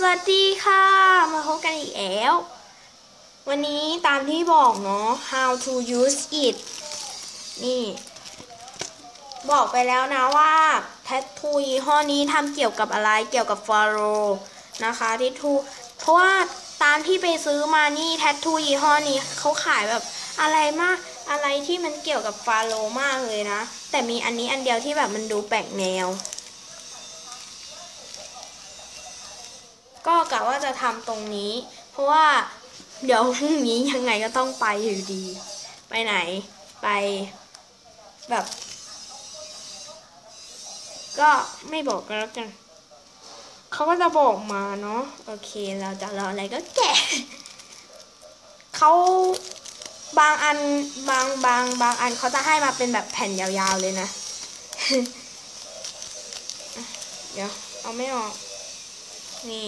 สวัสดีค่ะ มาพบกันอีกแล้ว วันนี้ตามที่บอกเนาะ how to use it นี่ บอกไปแล้วนะว่าแททูยี่ห้อนี้ทำเกี่ยวกับอะไรเกี่ยวกับฟาโรนะคะที่ทูเพราะว่าตามที่ไปซื้อมานี่แททูยี่ห้อนี้เขาขายแบบอะไรมากอะไรที่มันเกี่ยวกับฟาโรมากเลยนะ แต่มีอันนี้อันเดียวที่แบบมันดูแปลกแนว ก็กะว่าจะทำตรงนี้ เพราะว่าเดี๋ยวพรุ่งนี้ยังไงก็ต้องไปอยู่ดี ไปไหน ไปแบบ ก็ไม่บอกกันแล้วกันเขาก็จะบอกมาเนาะโอเคเราจะรออะไรก็แกะเขาบางอันบางบางบางอันเขาจะให้มาเป็นแบบแผ่นยาวๆเลยนะ เดี๋ยว เอาไม่ออก นี่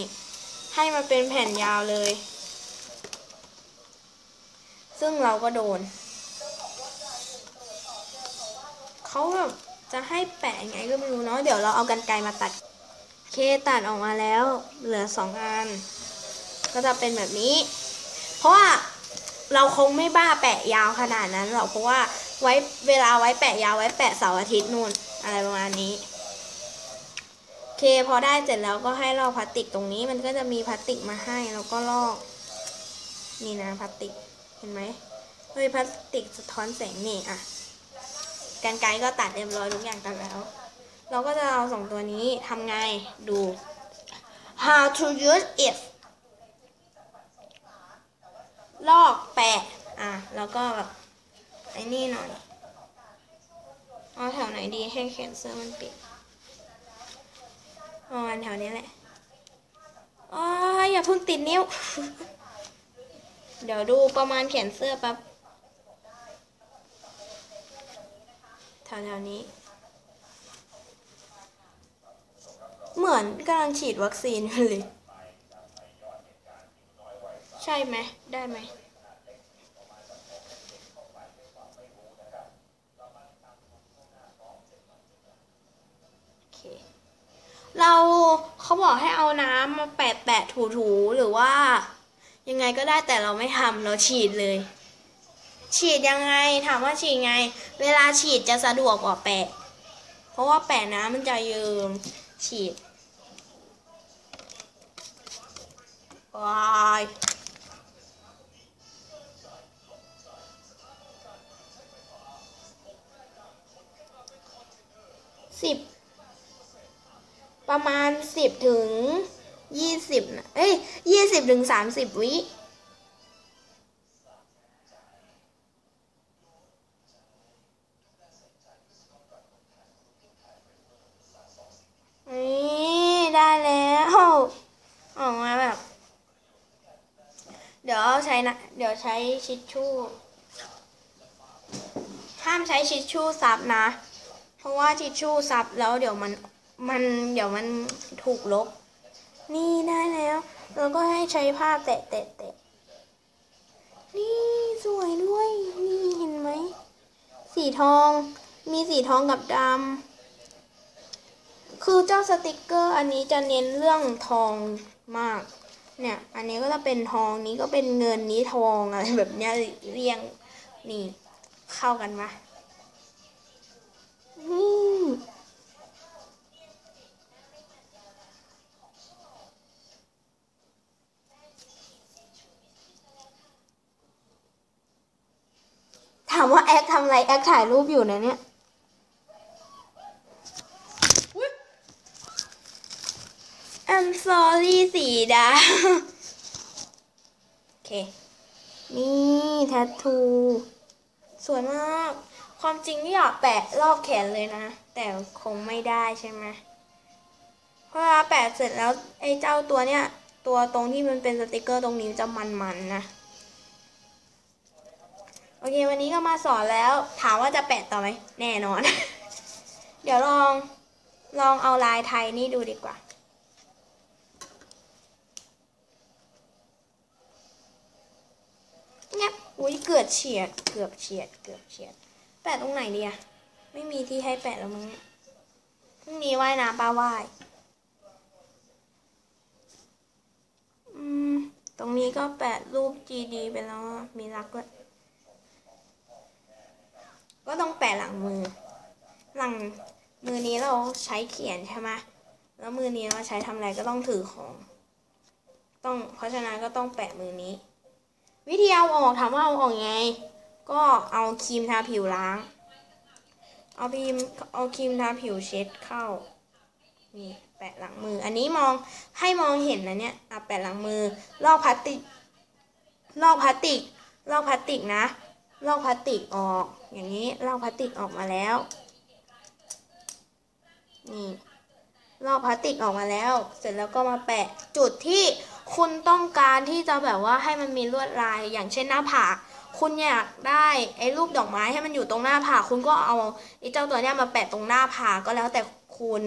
ให้มาเป็นแผ่นยาวเลย ซึ่งเราก็โดน เขาแบบจะให้แปะยังไงก็ไม่รู้เนาะ เดี๋ยวเราเอากันไกรมาตัด เคตัดออกมาแล้ว เหลือสองอัน ก็จะเป็นแบบนี้ เพราะว่าเราคงไม่บ้าแปะยาวขนาดนั้นหรอก เพราะว่าไว้เวลาไว้แปะยาวไว้แปะเสาร์อาทิตย์นู่นอะไรประมาณนี้ เคพอได้เสร็จแล้วก็ให้ลอกพลาสติกตรงนี้มันก็จะมีพลาสติกมาให้แล้วก็ลอก นี่นะพลาสติกเห็นไหมเฮ้ยพลาสติกสะท้อนแสงนี่อะกันไกก็ตัดเรียบร้อยทุกอย่างตัดแล้ว เราก็จะเอาสองตัวนี้ทำไงดู how to use it ลอกแปะอะแล้วก็แบบไอ้นี่หน่อยเอาแถวไหนดีให้แขนเสื้อมันปิด ประมาณแถวนี้แหละอ๋ออย่าเพิ่งติดนิ้ว เดี๋ยวดูประมาณแขนเสื้อแป๊บแถวๆนี้ เหมือนกำลังฉีดวัคซีนเลย ใช่ไหม ได้ไหม โอเค เราเขาบอกให้เอาน้ำมาแปะแปะถูถูหรือว่า ยังไงก็ได้แต่เราไม่ทำเราฉีดเลย ฉีดยังไงถามว่าฉีดไง เวลาฉีดจะสะดวกกว่าแปะ เพราะว่าแปะน้ำมันจะเยิมฉีดว้ายสิบ ประมาณสิบถึงยี่สิบเอ้ยยี่สิบถึงสามสิบวิได้แล้วออกมาแบบ เดี๋ยวใช้นะ เดี๋ยวใช้ชิชชู่ ห้ามใช้ชิชชู่ซับนะ เพราะว่าทิชชู่ซับแล้วเดี๋ยวมัน มันเดี๋ยวมันถูกลบ นี่ได้แล้ว แล้วก็ให้ใช้ผ้าแตะแตะแตะนี่สวยด้วย นี่เห็นไหม สีทอง มีสีทองกับดำ คือเจ้าสติกเกอร์อันนี้จะเน้นเรื่องทองมาก เนี่ย อันนี้ก็จะเป็นทองนี้ก็เป็นเงินนี้ทองอะไรแบบเนี้ยเรียงนี่เข้ากันปะามว่าแอคทำอะไรแอคถ่ายรูปอยู่นะเนี่ย I'm sorry สีดาโอเค นี่แทททู สวยมาก ความจริงที่อยากแปะรอบแขนเลยนะ แต่คงไม่ได้ใช่ไหมเพราะว่าแปะเสร็จแล้วไอ้เจ้าตัวเนี้ยตัวตรงที่มันเป็นสติกเกอร์ตรงนี้จะมันๆนะ โอเค วันนี้ก็มาสอนแล้ว ถามว่าจะแปะต่อไหม แน่นอน เดี๋ยวลอง ลองเอาลายไทยนี่ดูดีกว่าเงียอุ้ยเกือบเฉียด เกือบเฉียด เกือบเฉียด แปะตรงไหนดีอะไม่มีที่ให้แปะแล้วมั้งเนี่ยพรุ่งนี้ว่ายน้ำปลาว่ายตรงนี้ก็แปะรูป GD ไปแล้วมีรักด้วย ต้องแปะหลังมือ หลังมือนี้เราใช้เขียนใช่ไหมแล้วมือนี้เราใช้ทำอะไรก็ต้องถือของ ต้องเพราะฉะนั้นก็ต้องแปะมือนี้ วิธีเอาออกถามว่าเอาออกยังไง ก็เอาครีมทาผิวล้าง เอาครีมเอาครีมทาผิวเช็ดเข้านี่แปะหลังมือ อันนี้มองให้มองเห็นนะเนี่ยอะแปะหลังมือลอกพลาสติกลอกพลาสติกลอกพลาสติกนะ ลอกพลาสติกออก อย่างนี้ลอกพลาสติกออกมาแล้ว นี่ลอกพลาสติกออกมาแล้ว เสร็จแล้วก็มาแปะจุดที่คุณต้องการที่จะแบบว่าให้มันมีลวดลายอย่างเช่นหน้าผากคุณอยากได้ไอ้รูปดอกไม้ให้มันอยู่ตรงหน้าผากคุณก็เอาไอ้เจ้าตัวเนี้ยมาแปะตรงหน้าผากก็แล้วแต่คุณ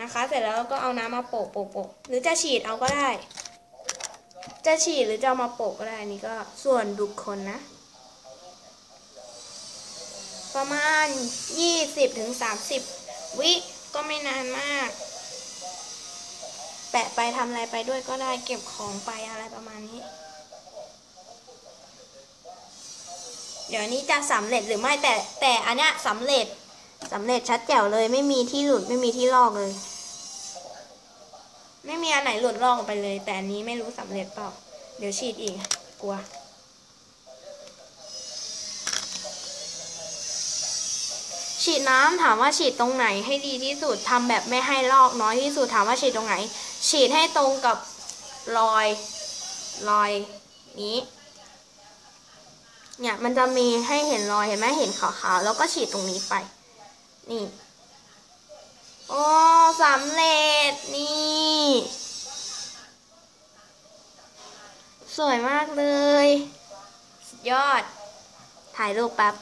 นะคะ เสร็จแล้วก็เอาน้ำมาโปะโปะโปะหรือจะฉีดเอาก็ได้ จะฉีดหรือจะเอามาโปะก็ได้นี่ก็ส่วนบุคคลนะ ประมาณ 20ถึง30 วิก็ไม่นานมาก แปะไปทำอะไรไปด้วยก็ได้เก็บของไปอะไรประมาณนี้ เดี๋ยวนี้จะสำเร็จหรือไม่แต่แต่อันเนี้ยสำเร็จสำเร็จชัดแจ๋วเลยไม่มีที่หลุดไม่มีที่ลอกเลย ไม่มีอันไหนหลุดลอกออกไปเลย แต่อันนี้ไม่รู้สำเร็จเปล่า เดี๋ยวฉีดอีกกลัว ฉีดน้ำถามว่าฉีดตรงไหนให้ดีที่สุดทำแบบไม่ให้ลอกน้อยที่สุดถามว่าฉีดตรงไหน ฉีดให้ตรงกับรอยรอยนี้ เนี่ยมันจะมีให้เห็นรอยเห็นไหมเห็นขาวๆแล้วก็ฉีดตรงนี้ไป นี่โอ้สำเร็จนี่สวยมากเลย ยอด ถ่ายรูปแป๊บ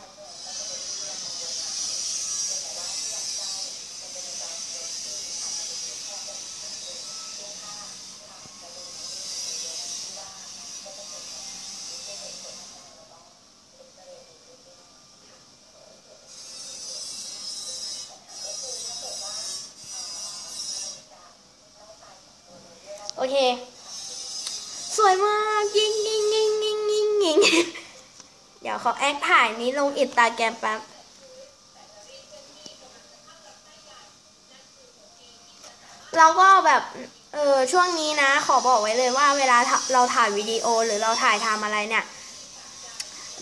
อเค สวยมากยิงยิงยิงยิงยิงยิงเดี๋ยวขอแอคถ่ายนี้ลงอินสตาแกรมแป๊บเราก็แบบเออช่วงนี้นะ ขอบอกไว้เลยว่าเวลาเราถ่ายวิดีโอหรือเราถ่ายทำอะไรเนี่ย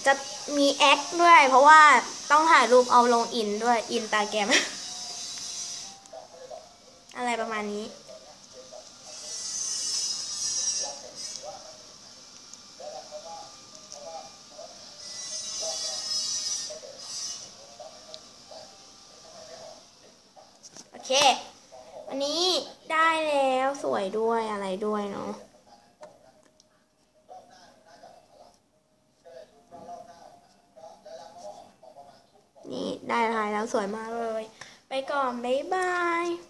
จะมีแอคด้วย เพราะว่าต้องถ่ายรูปเอาลงอินด้วยอินตาแกรมอะไรประมาณนี้ เควันนี้ได้แล้วสวยด้วยอะไรด้วยเนาะนี่ได้ลายแล้วสวยมากเลย ไปก่อน บ๊ายบาย